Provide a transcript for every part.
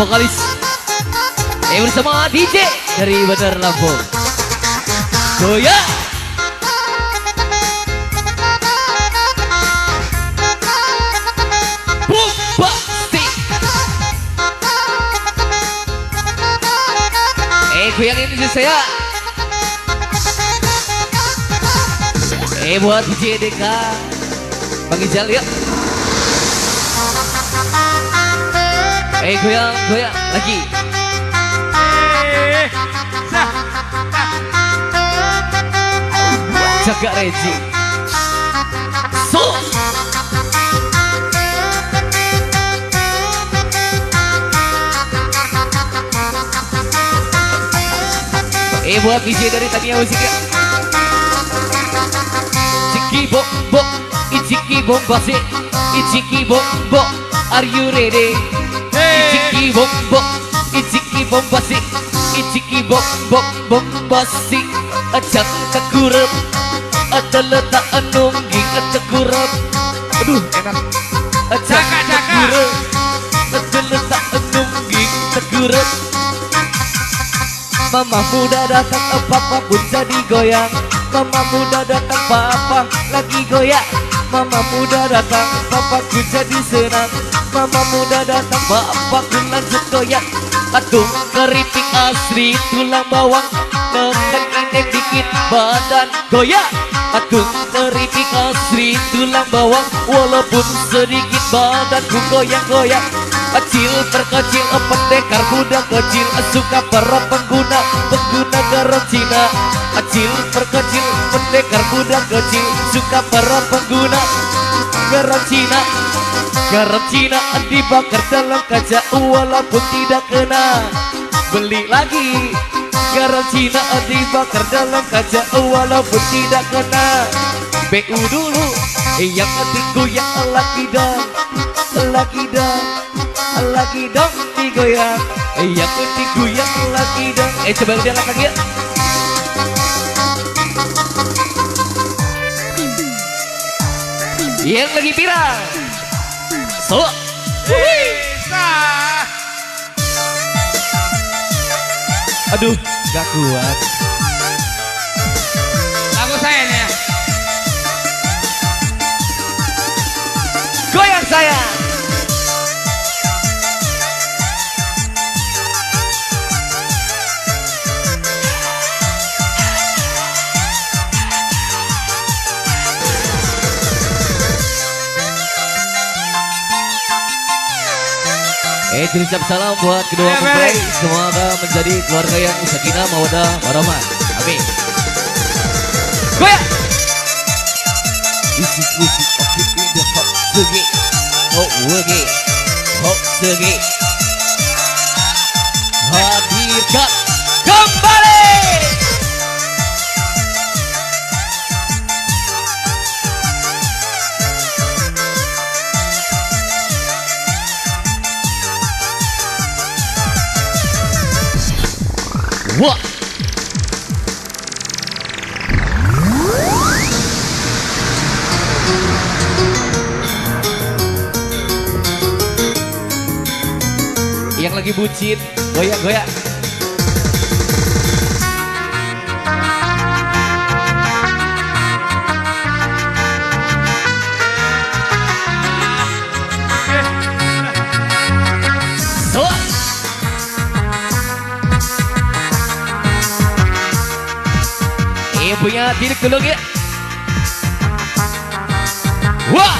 vokalis. Ini bersama DJ dari Bandar Lampung. Bombastic. Eh, goyang ini saya. Eh, buat DJ DK. Bang Ijal yuk. Eh goyang, goyang lagi. Eh. Jaga Rezi. So. Eh buat DJ dari Tania Musiknya. Ciki bo bo, ichiki bom basi, ichiki bom bo. Are you ready? Ichiki bom bo, ichiki bom basi, ichiki bom bom bom basi. Ajak kekurep, ada letak nungging ada kurep. Aduh enak. Jaka. kekurep, ada letak nungging tegurep. Mama muda datang apa pun jadi goyang Mama muda datang papa lagi goyang Mama muda datang papa ku jadi senang. Mama muda datang papa ku lanjut goyang. Atung keripik asli tulang bawang. Nenteng ini dikit badan goyang. Atung keripik asli tulang bawang. Walaupun sedikit badanku goyang-goyang. Kecil terkecil pendekar muda kecil. Suka para pengguna pengguna garam Cina. Kecil terkecil pendekar muda kecil Suka para pengguna. Garam Cina Garam Cina dibakar dalam kaca Walaupun tidak kena. Beli lagi Garam Cina dibakar dalam kaca Walaupun tidak kena. BU dulu Yang penting goyang lagi dong Lagi dong Lagi dong digoyang Yang penting goyang lagi dong Eh coba dia lagi ya Yang lagi pirang So Bisa. Aduh gak kuat Lagu saya ya. Goyang saya Eh tuliskan salam buat kedua mempelai. Semoga menjadi keluarga yang sakinah mawadah warahmah Amin. Goyang! Isi pusi oke in the hot segi. Hot wegi Hot segi. Hadirkan Wah. Yang lagi bucin Goyang punya tirik dulu ya. Wah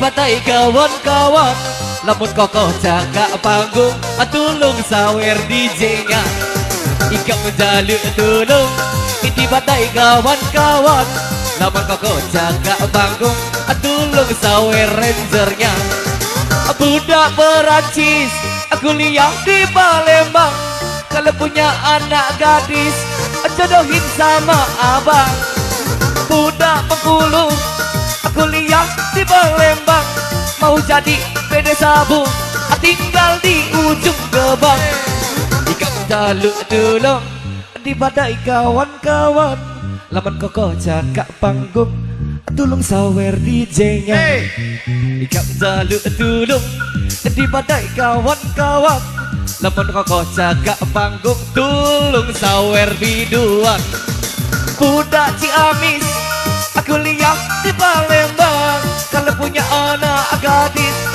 di pantai kawan-kawan Lamun kokoh jaga panggung Tulung sawer DJ-nya Ika menjaluk tulung Di badai kawan-kawan Laman koko jaga panggung Tulung sawer rangernya Budak Perancis Aku lihat di Palembang. Kalau punya anak gadis Jodohin sama abang. Budak Aku lihat di Palembang jadi pede sabu Tinggal di ujung gebang. Ikan jaluk dulu Di badai kawan-kawan. Laman koko jaga panggung Tulung sawer DJ-nya. Hey. Ikan jaluk tulung Di badai kawan-kawan. Lamun koko jaga panggung Tulung sawer biduan Budak Ciamis Aku lihat di Palembang Kalau punya anak gadis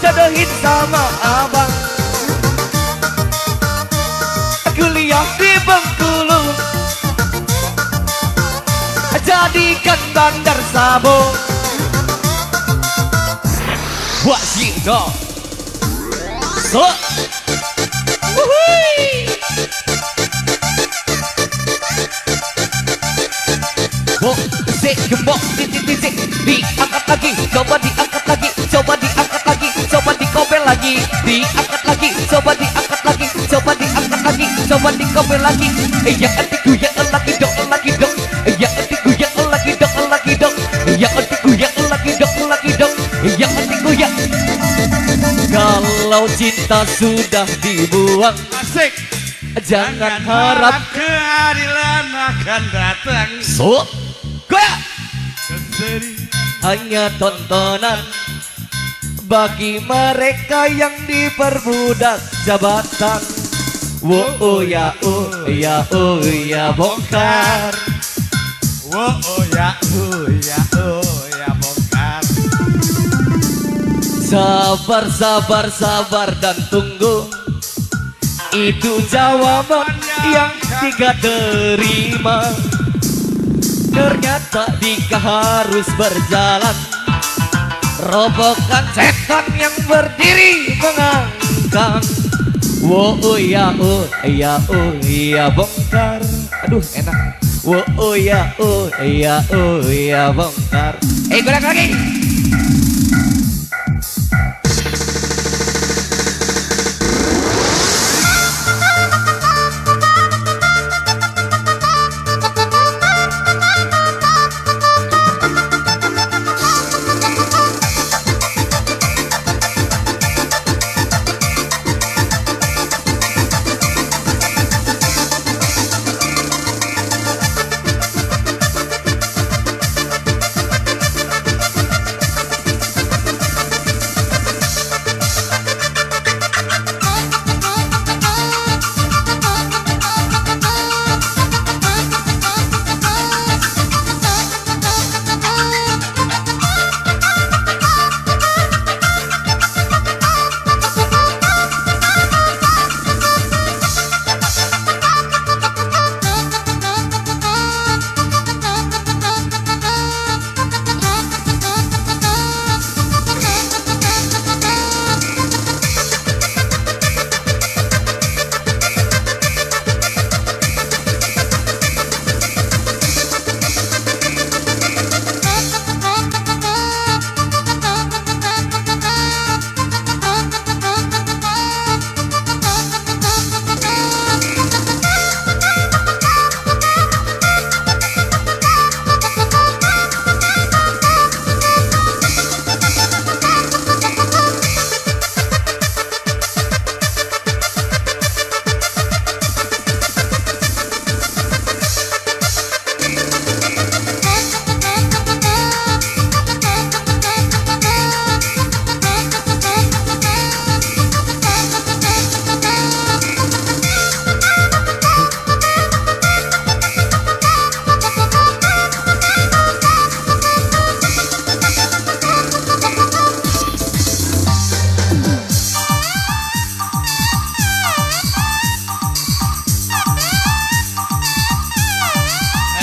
Jodohin sama abang. Aku lihat di Bengkulu. Jadikan bandar sabung Buat Zino So Wuhui gembok, titik, titik. Diangkat lagi, coba diangkat lagi. Coba diangkat lagi, coba dikobel lagi. Diangkat lagi, coba diangkat lagi. Coba diangkat lagi, coba dikobel lagi. Ya atiku ya lagi dok, lagi dok Ya atiku ya lagi dok, lagi dok Ya atiku ya lagi dok, lagi dok Ya atiku ya. Kalau cinta sudah dibuang Asik. Jangan harap keadilan akan datang. So Goyang. Hanya tontonan bagi mereka yang diperbudak jabatan. Wo oh ya oh ya oh ya bongkar. Oh, oh ya, oh ya, oh ya bongkar. Sabar sabar sabar dan tunggu. Itu jawaban yang tiga terima. Ternyata Dika harus berjalan. Robohkan setan yang berdiri mengangkang. Wo oh ya oh ya oh ya bongkar. Aduh enak. Wo oh ya oh ya oh ya bongkar. Eh goyang lagi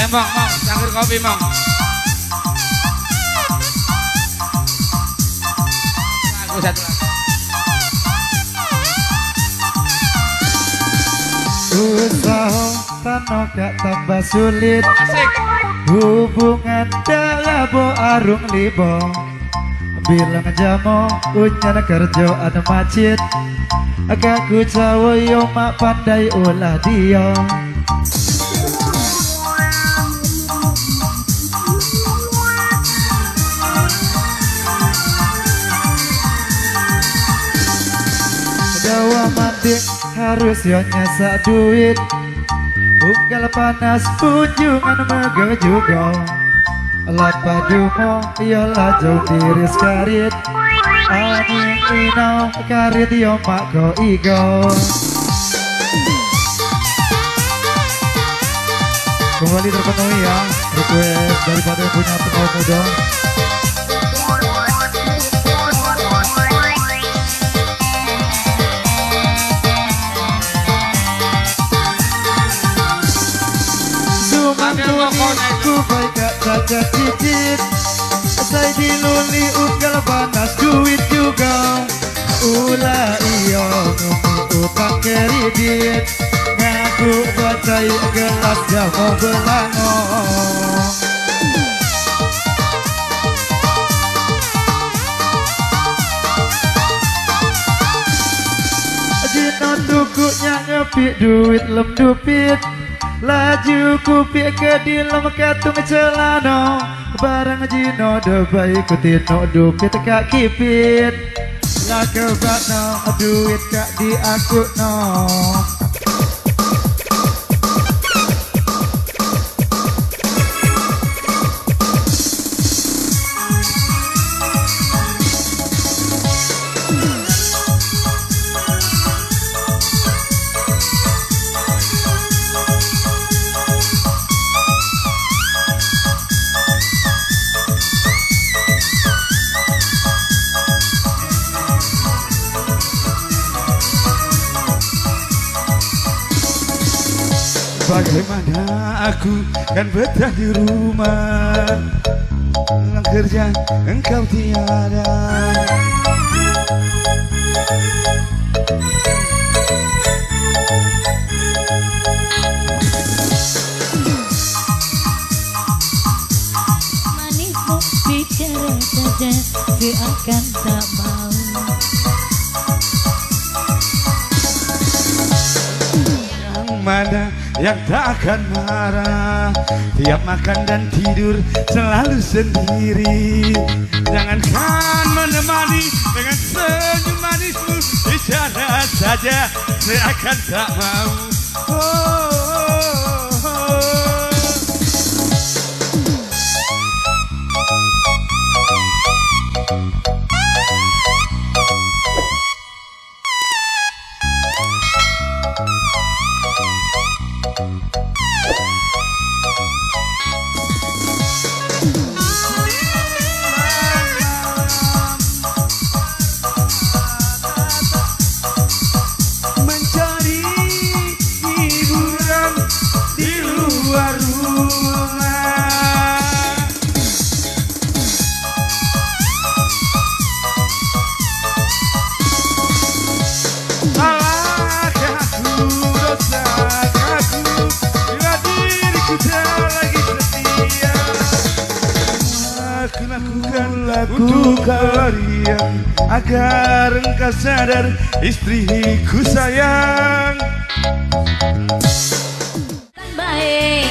Mong, Mong, cangkir kopi, Mong. Lagu satu lagi. Ku tahu Tano gak tambah sulit Asik. Hubungan dalabo arung libo Bilang jamo unyan kerja anu macit Agak ku cawo yo mak pandai ulah dia harus yo nyasa duit. Unggal panas kunjungan mega juga. Lapa dumo ialah jauh tiris karit. Angin ino karit yo ko igo Kembali terpenuhi ya request daripada yang punya pengawal muda saja cicit Saya diluli unggal panas duit juga. Ula iyo ngumi utang kredit. Ngaku bacai gelas jamu belangong Jinon dukunya ngepik duit lem dupit Laju kupik ke dilem katung celana Barang jino debai kutino dupit kak kipit. Lah kebakno duit kak diakut no Bagaimana aku kan betah di rumah? Kerja engkau tiada yang tak akan marah. Tiap makan dan tidur selalu sendiri. Jangankan menemani dengan senyum manismu Bicara saja seakan tak mau. Oh, sadar istriku sayang. Baik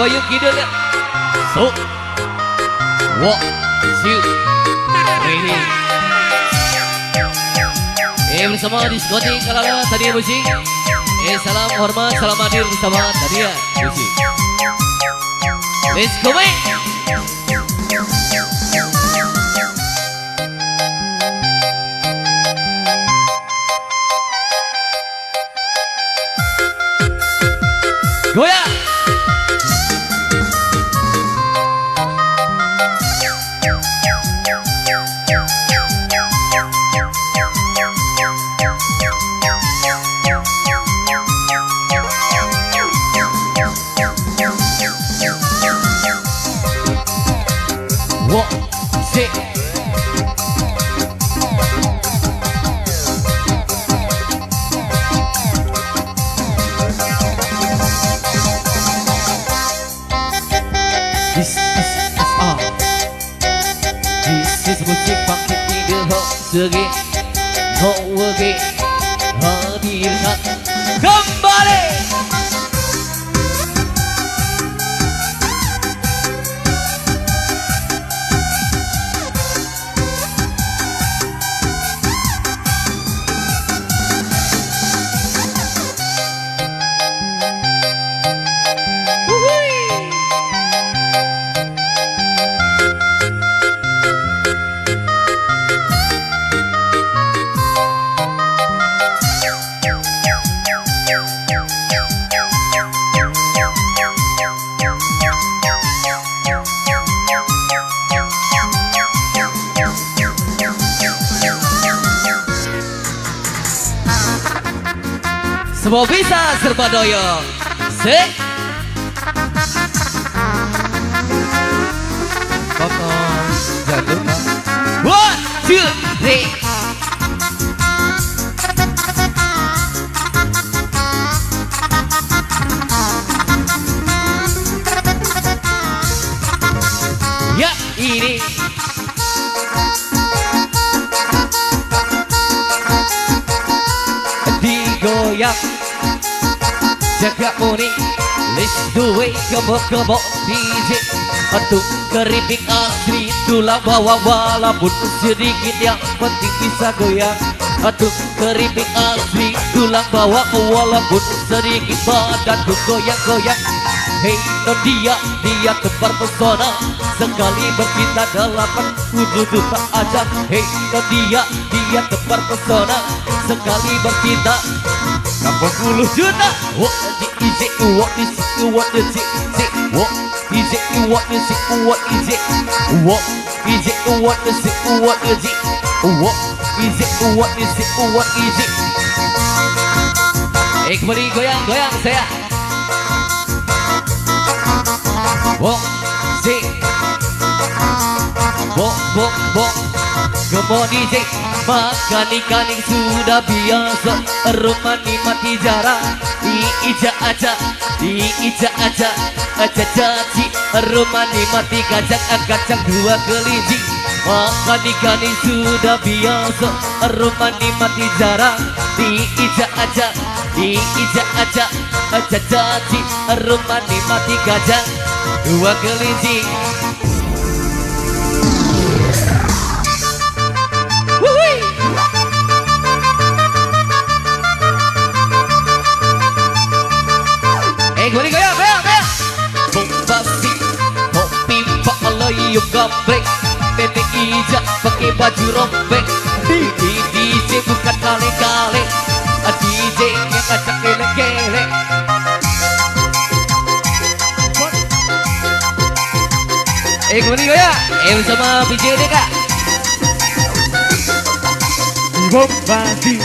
Wahyu Kidul ya. So. One, two, three. Eh, bersama diskotik Kalala Tania Musik. Eh, salam hormat, salam hadir bersama Tania Musik. Let's go, mate. Goyang. Semua bisa serba doyong. Sik. Jaga kuning Let's do it kebok-kebok DJ Aduh keripik asli Tulang bawah walaupun sedikit yang penting bisa goyang. Aduh keripik asli Tulang bawah walaupun sedikit badanku goyang-goyang. Hei no dia, dia tebar pesona. Sekali bercinta delapan puluh juta aja. Hei no dia, dia tebar pesona. Sekali bercinta 80 juta Wok DJ wok di situ wok di situ Wok DJ wok di situ wok di situ Wok DJ wok di situ wok di situ Wok DJ wok di situ wok di situ Ik beri goyang-goyang saya Wok si Wok wok wok Gebo DJ Makan ikan yang sudah biasa? Rumah nikmati jarang Diija aja Diija aja. Aja caci Rumah nikmati kacang Kacang dua kelinci. Makan ikan yang sudah biasa? Rumah nikmati jarang Diija aja Diija aja. Aja caci Rumah nikmati kacang Dua kelinci baju robek. Di DJ bukan kale-kale. DJ yang ngacak kelek-kelek. Eh, kembali goyang. Eh, bersama PJ Deka. bom basi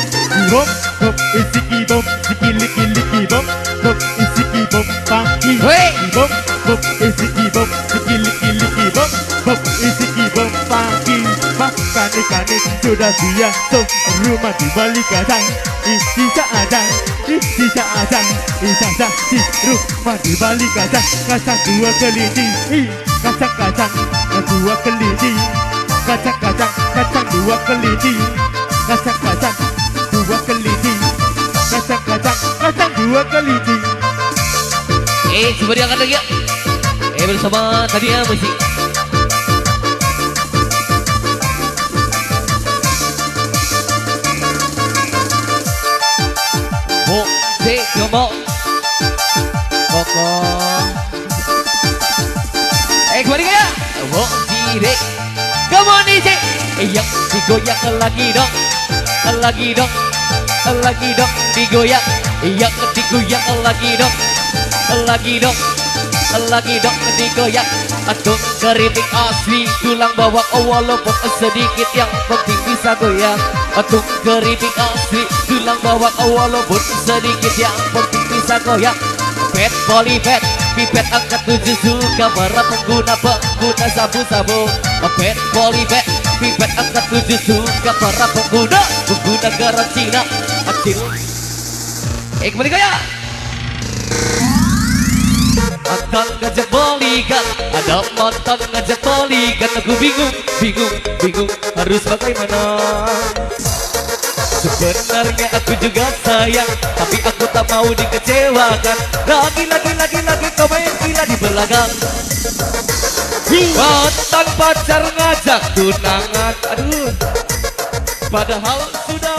bom bom isiki bom siki liki liki bom bom isiki bom pagi bom bom isiki bom sudah biasa rumah di balik kacang isi adang isi adang isi si rumah di balik kacang kacang dua kelinci Ih, kacang kacang. Dua kelinci kacang kacang. Dua kelinci kacang kacang. Dua kelinci kacang kacang. Kacang dua kelinci Eh, coba diangkat lagi ya. Eh, bersama tadi ya musik. Mo. Koko. Eh, kembali ya. Mo, si, re. Come on, si. Eh, yang digoyak lagi dong. Lagi dong. Lagi dong, digoyak. Yang digoyak lagi dong lagi dong lagi dong digoyak Aduh keripik asli tulang bawah oh, walaupun sedikit yang penting bisa goyang Aduh keripik asli tulang bawah oh, walaupun sedikit yang penting bisa goyang. Pet polipet pipet angkat tujuh suka para pengguna pengguna sabu-sabu. Pet polipet pipet angkat tujuh suka para pengguna pengguna garam Cina. Eh kembali goyang Mantan ngajak balikan Ada mantan ngajak balikan Aku bingung, bingung, bingung Harus bagaimana. Sebenarnya aku juga sayang Tapi aku tak mau dikecewakan. Lagi, lagi, lagi, lagi Kau main gila di belakang. Mantan pacar ngajak tunangan. Aduh. Padahal sudah